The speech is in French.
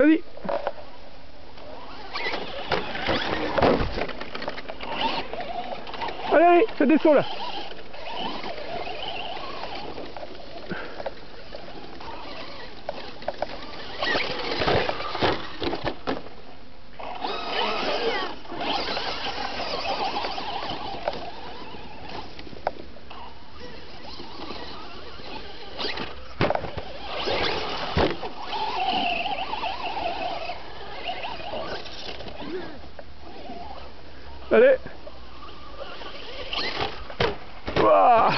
Vas-y. Allez, allez, ça descend là. Allez. Ouah